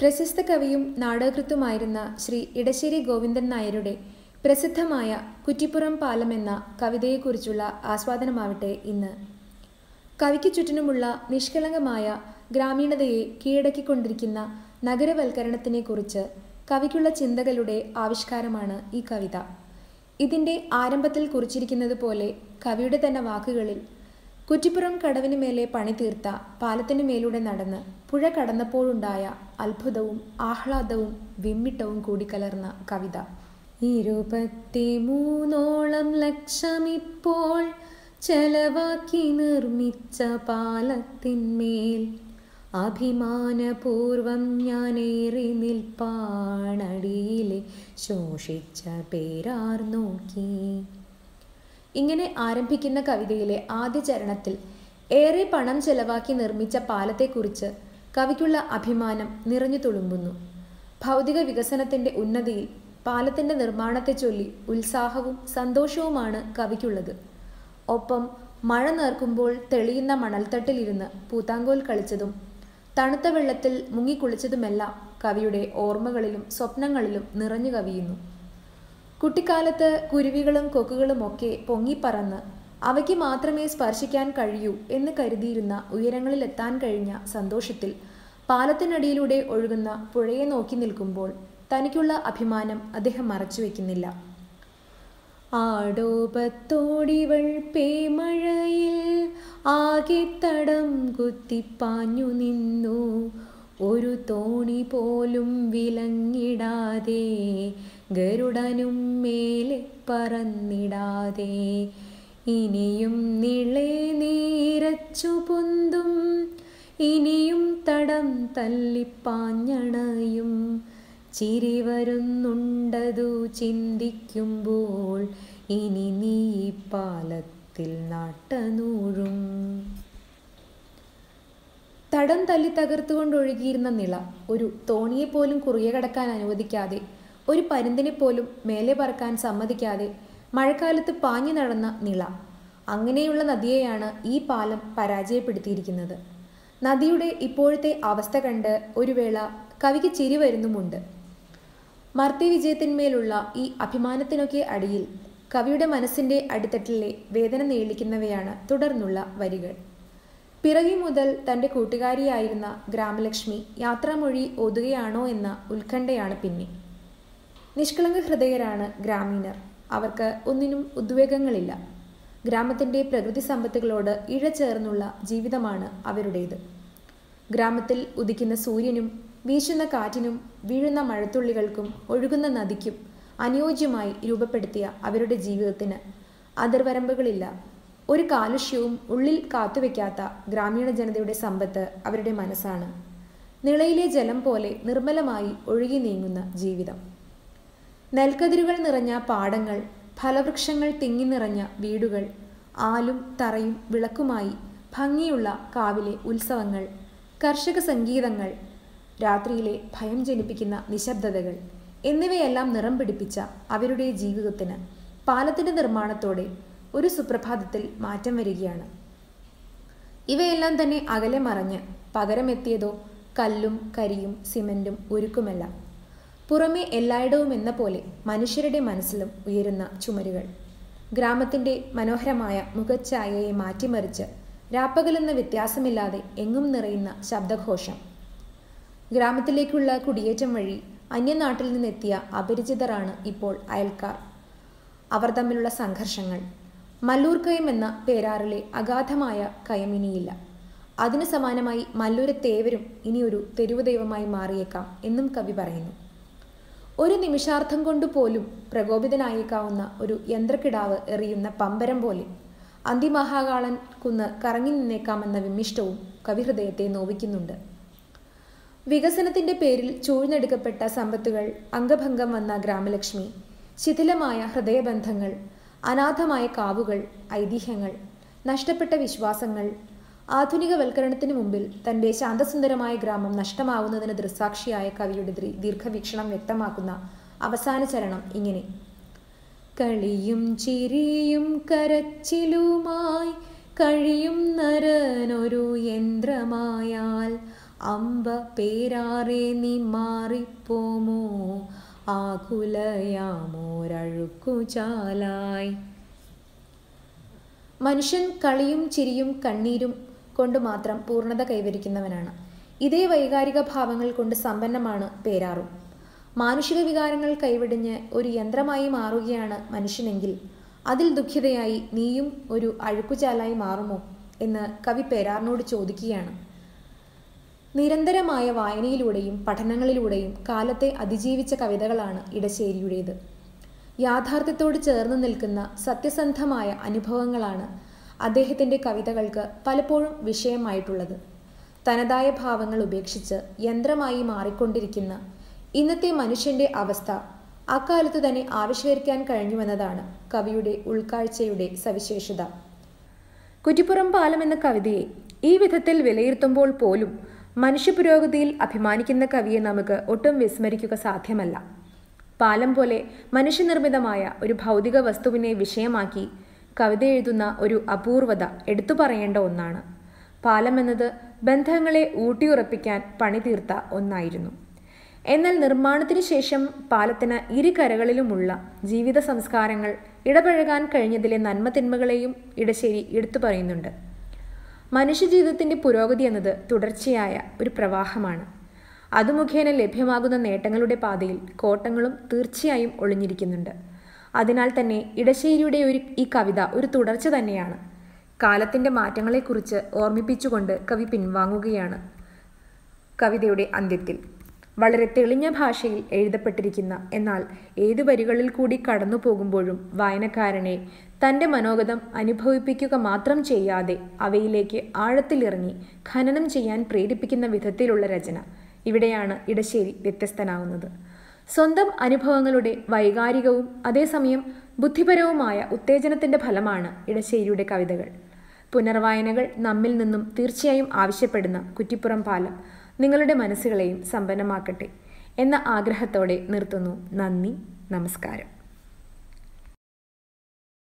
പ്രശസ്ത കവിയും നാടകൃത്തുമായിരുന്ന ശ്രീ ഇടശ്ശേരി ഗോവിന്ദൻ നായരുടെ പ്രസിദ്ധമായ കുറ്റിപ്പുറം പാലം എന്ന കവിതയെക്കുറിച്ചുള്ള ആസ്വാദനമാവട്ടെ ഇന്ന്. കവിക്ക് ചുറ്റിനുമുള്ള നിഷ്കളങ്കമായ ഗ്രാമീണതയെ കീഴടക്കിക്കൊണ്ടിരിക്കുന്ന നഗരവൽക്കരണത്തിനെക്കുറിച്ച് കവിക്കുള്ള ചിന്തകളുടെ ആവിഷ്കാരമാണ് ഈ കവിത. ഇതിന്റെ ആരംഭത്തിൽ കുറിച്ചിരിക്കുന്നത് പോലെ കവിയുടെ തന്നെ വാക്കുകളിൽ കുറ്റിപ്പുറം കടവിന് മേലെ പണി തീർത്ത പാലത്തിനു മേലൂടെ നടന്ന് പുഴ കടന്നപ്പോഴുണ്ടായ അത്ഭുതവും ആഹ്ലാദവും വിമ്മിട്ടവും കൂടിക്കലർന്ന കവിത. ഇരുപത്തി മൂന്നോളം ലക്ഷമിപ്പോൾ ചെലവാക്കി നിർമ്മിച്ച പാലത്തിന്മേൽ അഭിമാനപൂർവം ഞാനേറി നിൽപ്പാണടിയിലെ ശോഷിച്ച പേരാർ നോക്കി. ഇങ്ങനെ ആരംഭിക്കുന്ന കവിതയിലെ ആദ്യ ചരണത്തിൽ ഏറെ പണം ചെലവാക്കി നിർമ്മിച്ച പാലത്തെക്കുറിച്ച് കവിക്കുള്ള അഭിമാനം നിറഞ്ഞു തുളുമ്പുന്നു. ഭൗതിക വികസനത്തിന്റെ ഉന്നതിയിൽ പാലത്തിന്റെ നിർമ്മാണത്തെ ചൊല്ലി ഉത്സാഹവും സന്തോഷവുമാണ് കവിക്കുള്ളത്. ഒപ്പം മഴ നേർക്കുമ്പോൾ തെളിയുന്ന മണൽത്തട്ടിലിരുന്ന് പൂത്താങ്കോൽ കളിച്ചതും തണുത്ത വെള്ളത്തിൽ മുങ്ങിക്കുളിച്ചതുമെല്ലാം കവിയുടെ ഓർമ്മകളിലും സ്വപ്നങ്ങളിലും നിറഞ്ഞു കവിയുന്നു. കുട്ടിക്കാലത്ത് കുരുവികളും കൊക്കുകളും ഒക്കെ പൊങ്ങിപ്പറന്ന് അവയ്ക്ക് മാത്രമേ സ്പർശിക്കാൻ കഴിയൂ എന്ന് കരുതിയിരുന്ന ഉയരങ്ങളിലെത്താൻ കഴിഞ്ഞ സന്തോഷത്തിൽ പാലത്തിനടിയിലൂടെ ഒഴുകുന്ന പുഴയെ നോക്കി നിൽക്കുമ്പോൾ തനിക്കുള്ള അഭിമാനം അദ്ദേഹം മറച്ചുവെക്കുന്നില്ല ആടോപത്തോടിവൾ പേമഴയിൽ ആകെ തടം കുത്തിപ്പാഞ്ഞു നിന്നു. ഒരു തോണി പോലും വിലങ്ങിടാതെ ഗരുഡനും മേലെ പറന്നിടാതെ. ഇനിയും നിളേ നീരച്ചു പൊന്തും ഇനിയും തടം തല്ലിപ്പാഞ്ഞണയും ചിരി വരുന്നുണ്ടതു ചിന്തിക്കുമ്പോൾ ഇനി നീ പാലത്തിൽ നാട്ടനൂഴും. തടം തല്ലി തകർത്തുകൊണ്ടൊഴുകിയിരുന്ന നിള ഒരു തോണിയെപ്പോലും കുറുകെ കടക്കാൻ അനുവദിക്കാതെ ഒരു പരുന്തിനെ പോലും മേലെ പറക്കാൻ സമ്മതിക്കാതെ മഴക്കാലത്ത് പാഞ്ഞു നടന്ന നിള. അങ്ങനെയുള്ള നദിയെയാണ് ഈ പാലം പരാജയപ്പെടുത്തിയിരിക്കുന്നത്. നദിയുടെ ഇപ്പോഴത്തെ അവസ്ഥ കണ്ട് ഒരു വേള കവിക്ക് ചിരി വരുന്നുമുണ്ട്. മർത്തി വിജയത്തിന്മേലുള്ള ഈ അഭിമാനത്തിനൊക്കെ അടിയിൽ കവിയുടെ മനസ്സിന്റെ അടിത്തട്ടിലെ വേദന നീളിക്കുന്നവയാണ് തുടർന്നുള്ള വരികൾ. പിറകി മുതൽ തന്റെ കൂട്ടുകാരിയായിരുന്ന ഗ്രാമലക്ഷ്മി യാത്രാമൊഴി ഓതുകയാണോ എന്ന ഉത്കണ്ഠയാണ് പിന്നെ. നിഷ്കളങ്ക ഹൃദയരാണ് ഗ്രാമീണർ. അവർക്ക് ഒന്നിനും ഉദ്വേഗങ്ങളില്ല. ഗ്രാമത്തിന്റെ പ്രകൃതി സമ്പത്തുകളോട് ഇഴചേർന്നുള്ള ജീവിതമാണ് അവരുടേത്. ഗ്രാമത്തിൽ ഉദിക്കുന്ന സൂര്യനും വീശുന്ന കാറ്റിനും വീഴുന്ന മഴത്തുള്ളികൾക്കും ഒഴുകുന്ന നദിക്കും അനുയോജ്യമായി രൂപപ്പെടുത്തിയ അവരുടെ ജീവിതത്തിന് അതിർവരമ്പുകളില്ല. ഒരു കാലുഷ്യവും ഉള്ളിൽ കാത്തുവെക്കാത്ത ഗ്രാമീണ ജനതയുടെ സമ്പത്ത് അവരുടെ മനസ്സാണ്. നിളയിലെ ജലം പോലെ നിർമ്മലമായി ഒഴുകി നീങ്ങുന്ന ജീവിതം. നെൽക്കതിരുകൾ നിറഞ്ഞ പാടങ്ങൾ ഫലവൃക്ഷങ്ങൾ തിങ്ങി നിറഞ്ഞ വീടുകൾ ആലും തറയും വിളക്കുമായി ഭംഗിയുള്ള കാവിലെ ഉത്സവങ്ങൾ കർഷക സംഗീതങ്ങൾ രാത്രിയിലെ ഭയം ജനിപ്പിക്കുന്ന നിശബ്ദതകൾ എന്നിവയെല്ലാം നിറം പിടിപ്പിച്ച അവരുടെ ജീവിതത്തിന് പാലത്തിന്റെ നിർമ്മാണത്തോടെ ഒരു സുപ്രഭാതത്തിൽ മാറ്റം വരികയാണ്. ഇവയെല്ലാം തന്നെ അകലെ മറഞ്ഞ് പകരമെത്തിയതോ കല്ലും കരിയും സിമെന്റും ഉരുക്കുമല്ല പുറമെ എല്ലായിടവും എന്ന പോലെ മനുഷ്യരുടെ മനസ്സിലും ഉയരുന്ന ചുമരുകൾ. ഗ്രാമത്തിന്റെ മനോഹരമായ മുഖച്ഛായയെ മാറ്റിമറിച്ച് രാപ്പകലെന്ന വ്യത്യാസമില്ലാതെ എങ്ങും നിറയുന്ന ശബ്ദഘോഷം. ഗ്രാമത്തിലേക്കുള്ള കുടിയേറ്റം വഴി അന്യനാട്ടിൽ നിന്നെത്തിയ അപരിചിതരാണ് ഇപ്പോൾ അയൽക്കാർ. അവർ തമ്മിലുള്ള സംഘർഷങ്ങൾ. മല്ലൂർ കയം എന്ന പേരാറിലെ അഗാധമായ കയമിനിയില്ല. അതിനു സമാനമായി മല്ലൂരത്തേവരും ഇനിയൊരു തെരുവ് ദൈവമായി മാറിയേക്കാം എന്നും കവി പറയുന്നു. ഒരു നിമിഷാർത്ഥം കൊണ്ട് പോലും പ്രകോപിതനായേക്കാവുന്ന ഒരു യന്ത്രക്കിടാവ് എറിയുന്ന പമ്പരം പോലെ അന്തിമഹാകാളൻ കുന്ന് കറങ്ങി നിന്നേക്കാമെന്ന വിമിഷ്ടവും കവിഹൃദയത്തെ നോവിക്കുന്നുണ്ട്. വികസനത്തിന്റെ പേരിൽ ചൂഴ്ന്നെടുക്കപ്പെട്ട സമ്പത്തുകൾ അംഗഭംഗം വന്ന ഗ്രാമലക്ഷ്മി ശിഥിലമായ ഹൃദയബന്ധങ്ങൾ അനാഥമായ കാവുകൾ ഐതിഹ്യങ്ങൾ നഷ്ടപ്പെട്ട വിശ്വാസങ്ങൾ ആധുനികവൽക്കരണത്തിന് മുമ്പിൽ തന്റെ ശാന്തസുന്ദരമായ ഗ്രാമം നഷ്ടമാവുന്നതിന് ദൃസാക്ഷിയായ കവിയുടെ ദീർഘവീക്ഷണം വ്യക്തമാക്കുന്ന അവസാന ചരണം ഇങ്ങനെ. കളിയും ചിരിയും കരച്ചിലുമായി കഴിയും നരനൊരു യന്ത്രമായാൽ അമ്പ പേരാറെ നീ മാറിപ്പോമോ? ആകുലയാമോരഴുക്കുചാലായി മനുഷ്യൻ കളിയും ചിരിയും കണ്ണീരും കൊണ്ട് മാത്രം പൂർണത കൈവരിക്കുന്നവനാണ്. ഇതേ വൈകാരിക ഭാവങ്ങൾ കൊണ്ട് സമ്പന്നമാണ് പേരാറും. മാനുഷിക വികാരങ്ങൾ കൈവിടിഞ്ഞ് ഒരു യന്ത്രമായി മാറുകയാണ് മനുഷ്യനെങ്കിൽ അതിൽ ദുഃഖിതയായി നീയും ഒരു അഴുക്കുചാലായി മാറുമോ എന്ന് കവി പേരാറിനോട് ചോദിക്കുകയാണ്. നിരന്തരമായ വായനയിലൂടെയും പഠനങ്ങളിലൂടെയും കാലത്തെ അതിജീവിച്ച കവിതകളാണ് ഇടശ്ശേരിയുടേത്. യാഥാർത്ഥ്യത്തോട് ചേർന്ന് നിൽക്കുന്ന സത്യസന്ധമായ അനുഭവങ്ങളാണ് അദ്ദേഹത്തിന്റെ കവിതകൾക്ക് പലപ്പോഴും വിഷയമായിട്ടുള്ളത്. തനതായ ഭാവങ്ങൾ ഉപേക്ഷിച്ച് യന്ത്രമായി മാറിക്കൊണ്ടിരിക്കുന്ന ഇന്നത്തെ മനുഷ്യന്റെ അവസ്ഥ അക്കാലത്ത് തന്നെ ആവിഷ്കരിക്കാൻ കഴിഞ്ഞുവെന്നതാണ് കവിയുടെ ഉൾക്കാഴ്ചയുടെ സവിശേഷത. കുറ്റിപ്പുറം പാലം എന്ന കവിതയെ ഈ വിധത്തിൽ വിലയിരുത്തുമ്പോൾ പോലും മനുഷ്യ പുരോഗതിയിൽ അഭിമാനിക്കുന്ന കവിയെ നമുക്ക് ഒട്ടും വിസ്മരിക്കുക സാധ്യമല്ല. പാലം പോലെ മനുഷ്യനിർമ്മിതമായ ഒരു ഭൗതിക വസ്തുവിനെ വിഷയമാക്കി കവിത എഴുതുന്ന ഒരു അപൂർവത എടുത്തു പറയേണ്ട ഒന്നാണ്. പാലം എന്നത് ബന്ധങ്ങളെ ഊട്ടിയുറപ്പിക്കാൻ പണിതീർത്ത ഒന്നായിരുന്നു. എന്നാൽ നിർമ്മാണത്തിന് ശേഷം പാലത്തിന് ഇരു കരകളിലുമുള്ള ജീവിത സംസ്കാരങ്ങൾ ഇടപഴകാൻ കഴിഞ്ഞതിലെ നന്മതിന്മകളെയും ഇടശ്ശേരി എടുത്തു പറയുന്നുണ്ട്. മനുഷ്യജീവിതത്തിന്റെ പുരോഗതി എന്നത് തുടർച്ചയായ ഒരു പ്രവാഹമാണ്. അതുമുഖേന ലഭ്യമാകുന്ന നേട്ടങ്ങളുടെ പാതയിൽ കോട്ടങ്ങളും തീർച്ചയായും ഒളിഞ്ഞിരിക്കുന്നുണ്ട്. അതിനാൽ തന്നെ ഇടശ്ശേരിയുടെ ഒരു ഈ കവിത ഒരു തുടർച്ച തന്നെയാണ്. കാലത്തിന്റെ മാറ്റങ്ങളെക്കുറിച്ച് ഓർമ്മിപ്പിച്ചുകൊണ്ട് കവി പിൻവാങ്ങുകയാണ്. കവിതയുടെ അന്ത്യത്തിൽ വളരെ തെളിഞ്ഞ ഭാഷയിൽ എഴുതപ്പെട്ടിരിക്കുന്ന എന്നാൽ ഏതു വരികളിൽ കൂടി കടന്നു പോകുമ്പോഴും വായനക്കാരനെ തന്റെ മനോഗതം അനുഭവിപ്പിക്കുക മാത്രം ചെയ്യാതെ അവയിലേക്ക് ആഴത്തിലിറങ്ങി ഖനനം ചെയ്യാൻ പ്രേരിപ്പിക്കുന്ന വിധത്തിലുള്ള രചന. ഇവിടെയാണ് ഇടശ്ശേരി വ്യത്യസ്തനാവുന്നത് സ്വന്തം അനുഭവങ്ങളുടെ വൈകാരികവും അതേസമയം ബുദ്ധിപരവുമായ ഉത്തേജനത്തിന്റെ ഫലമാണ് ഇടശ്ശേരിയുടെ കവിതകൾ. പുനർവായനകൾ നമ്മിൽ നിന്നും തീർച്ചയായും ആവശ്യപ്പെടുന്ന കുറ്റിപ്പുറം പാലം നിങ്ങളുടെ മനസ്സുകളെയും സമ്പന്നമാക്കട്ടെ എന്ന ആഗ്രഹത്തോടെ നിർത്തുന്നു. നന്ദി. നമസ്കാരം.